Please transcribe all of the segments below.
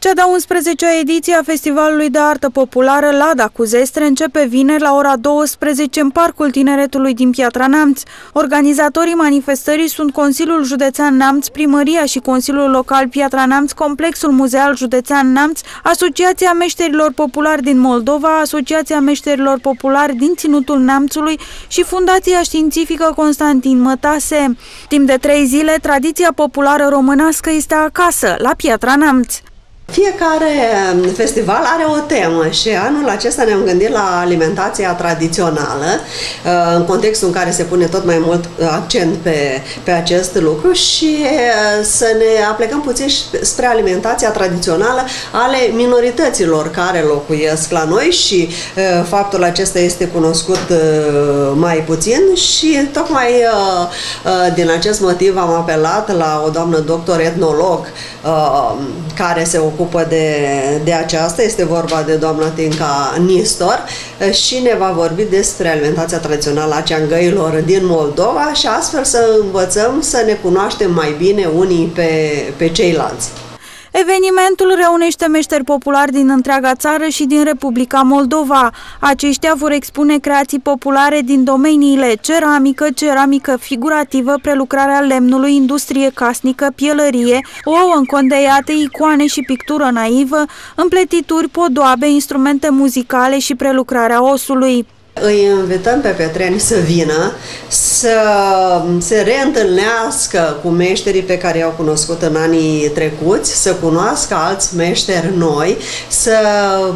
Cea de-a 11-a ediție a Festivalului de Artă Populară Lada cu Zestre începe vineri la ora 12 în Parcul Tineretului din Piatra Neamț. Organizatorii manifestării sunt Consiliul Județean Neamț, Primăria și Consiliul Local Piatra Neamț, Complexul Muzeal Județean Neamț, Asociația Meșterilor Populari din Moldova, Asociația Meșterilor Populari din Ținutul Neamțului și Fundația Științifică Constantin Mătase. Timp de trei zile, tradiția populară românească este acasă, la Piatra Neamț. Fiecare um, festival are o temă și anul acesta ne-am gândit la alimentația tradițională uh, în contextul în care se pune tot mai mult accent pe, pe acest lucru și uh, să ne aplecăm puțin spre alimentația tradițională ale minorităților care locuiesc la noi și uh, faptul acesta este cunoscut mai puțin și tocmai din acest motiv am apelat la o doamnă doctor etnolog care se ocupă ocupă de, de aceasta, este vorba de doamna Tinca Nistor și ne va vorbi despre alimentația tradițională a ceangăilor din Moldova și astfel să învățăm să ne cunoaștem mai bine unii pe, pe ceilalți. Evenimentul reunește meșteri populari din întreaga țară și din Republica Moldova. Aceștia vor expune creații populare din domeniile ceramică, ceramică figurativă, prelucrarea lemnului, industrie casnică, pielărie, ouă încondeiate, icoane și pictură naivă, împletituri, podoabe, instrumente muzicale și prelucrarea osului. Îi invităm pe petreni să vină, să se reîntâlnească cu meșterii pe care i-au cunoscut în anii trecuți, să cunoască alți meșteri noi, să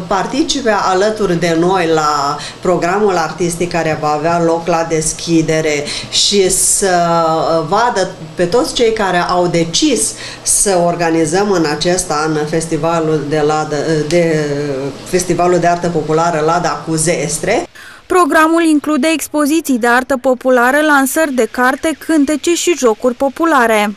participe alături de noi la programul artistic care va avea loc la deschidere și să vadă pe toți cei care au decis să organizăm în acest an festivalul de, Lada, de, festivalul de artă populară Lada cu Zestre. Programul include expoziții de artă populară, lansări de carte, cântece și jocuri populare.